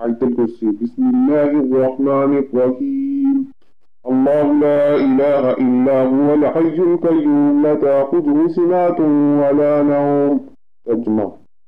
عيد الكرسي بسم الله الرحمن الرحيم. الله لا إله إلا هو الحي القيوم. لا تأخذه سنة ولا نوم. ترجمة.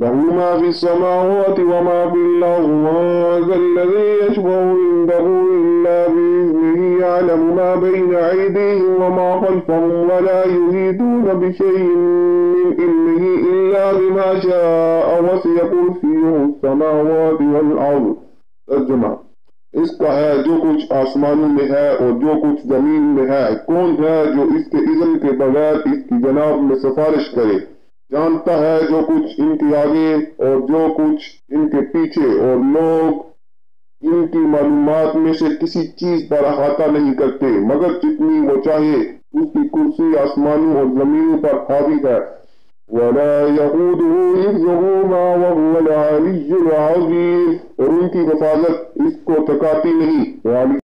له ما في السماوات وما في الأرض وما ذا الذي يشفع عنده إلا بإذنه ما بين أيديهم وما خلفهم ولا يهيدون بشيء من علمه إلا بما شاء وسع كرسيه السماوات والأرض۔ ترجمہ۔ اس کا ہے جو کچھ آسمانوں میں ہے اور جو کچھ زمین میں ہے۔ کون ہے جو اس کے اذن کے بغیر اس کی جناب میں سفارش کرے؟ جانتا ہے جو کچھ ان کے آگے اور جو کچھ ان کے پیچھے اور لوگ ان کی معلومات میں سے کسی چیز پر احاطہ نہیں کرتے، مگر جتنی وہ چاہے، اس کی کرسی آسمانوں اور زمینوں پر حاوی ہے۔ ولا يقوده حفظهما وهو العلي العظيم۔ اور ان کی حفاظت اس کو تکاتی نہیں یعنی